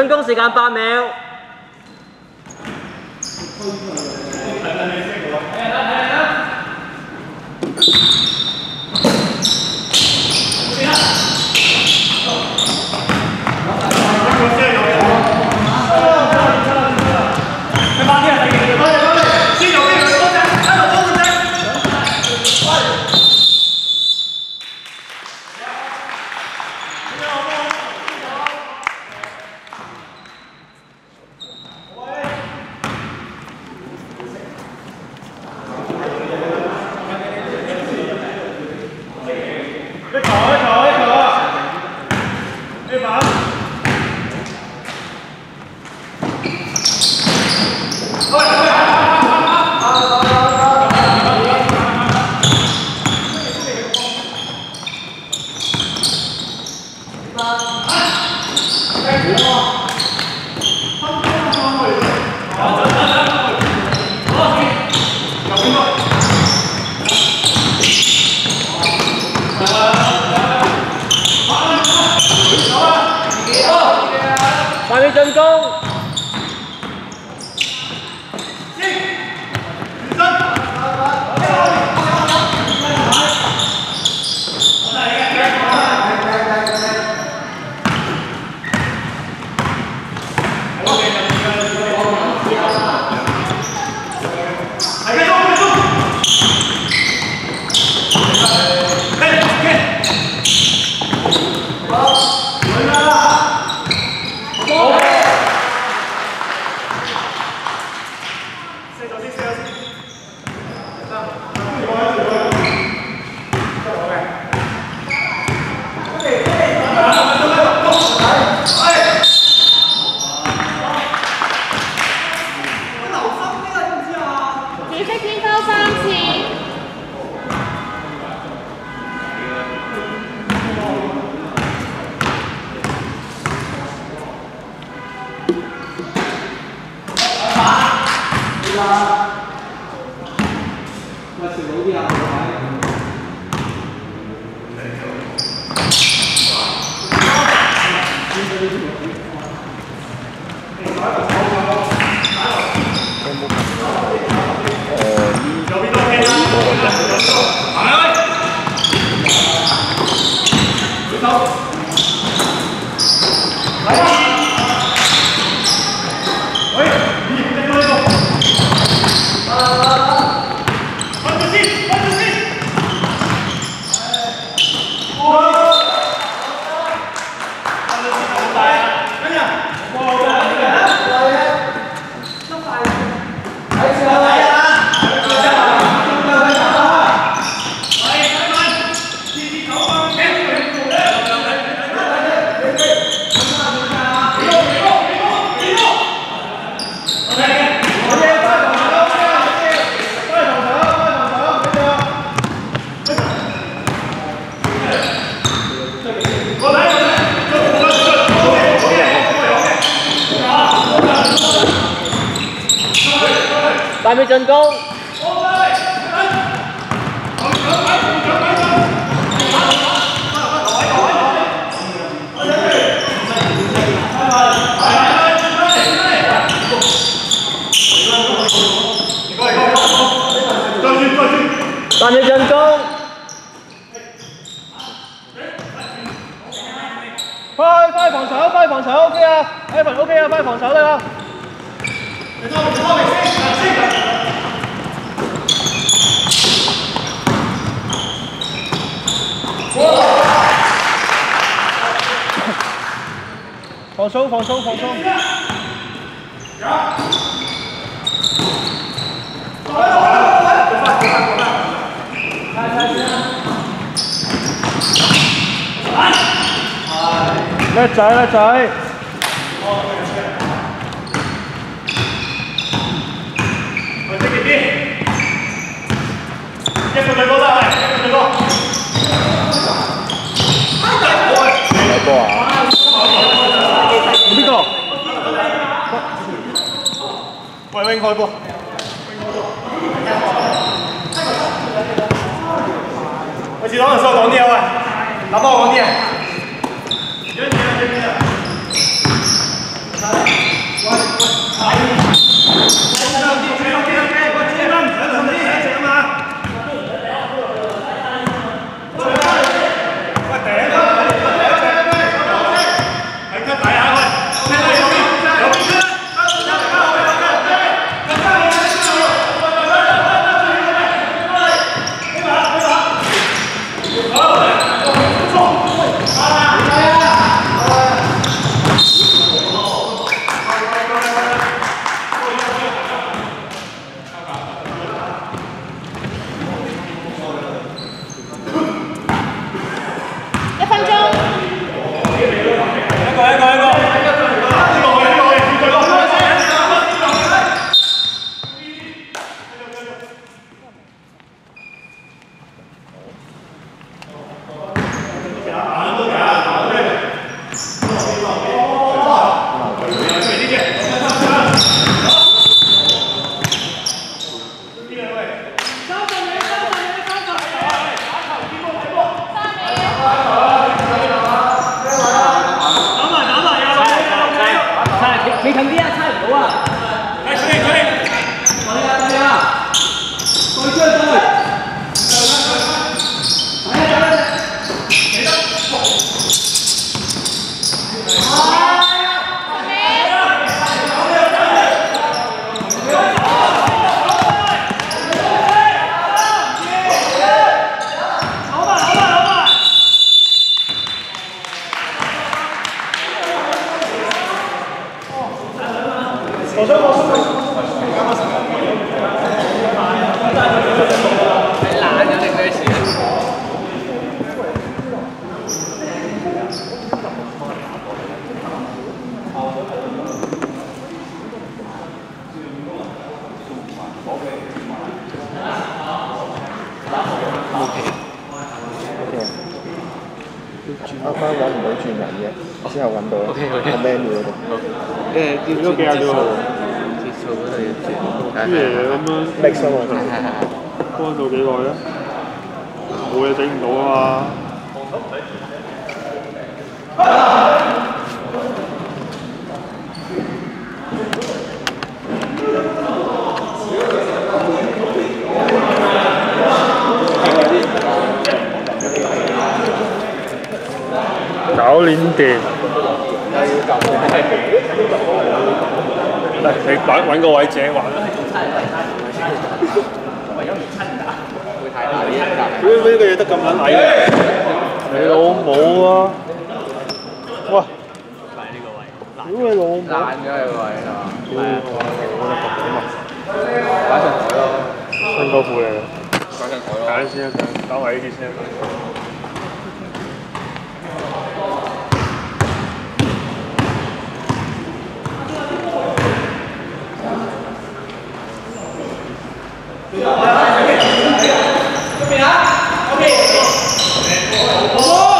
成功時間八秒。完美成功。放松，放松，放松。叻仔，叻仔。来波啊！ 喂，永開波。喂，自黨人收講啲啊喂，打幫我講啲啊。一 cho đảo linh tiền thì bạn bạn cái vị trẻ bạn 呢個嘢得咁撚矮嘅，你老母啊！哇！屌你老母！爛咗係嘛？屌你老母啊！點啊？擺上台咯，新高褲嚟嘅，擺上台咯。揀先啊，揀位置先啊。Oh!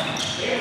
Yeah.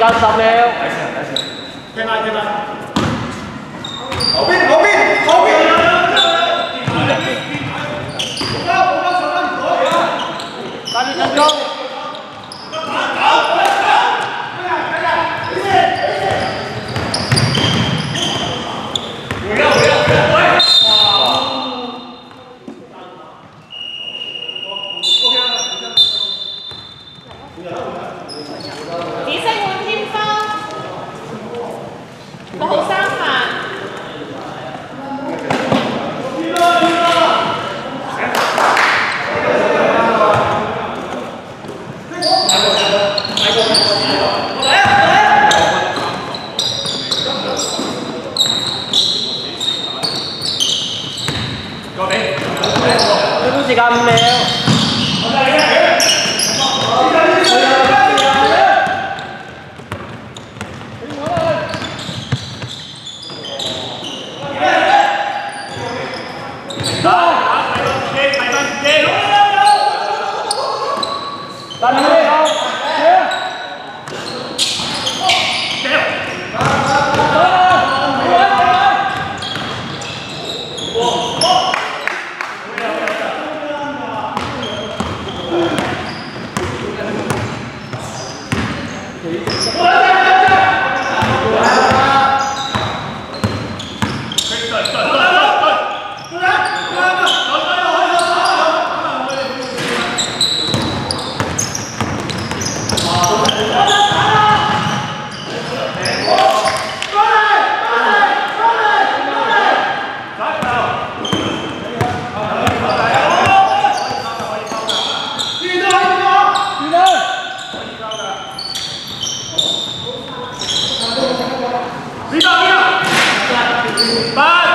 obrigado, Samuel. Para!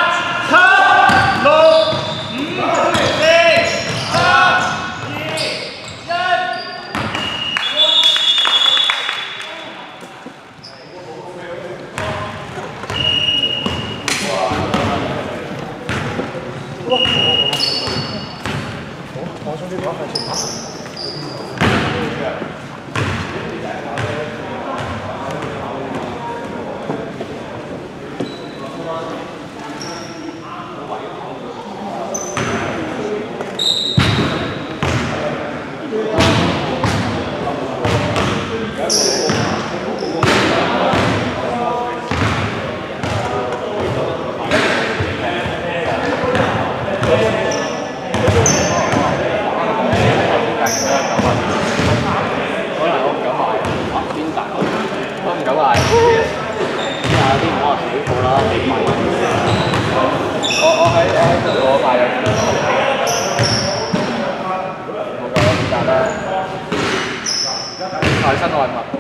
palmas.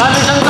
来人上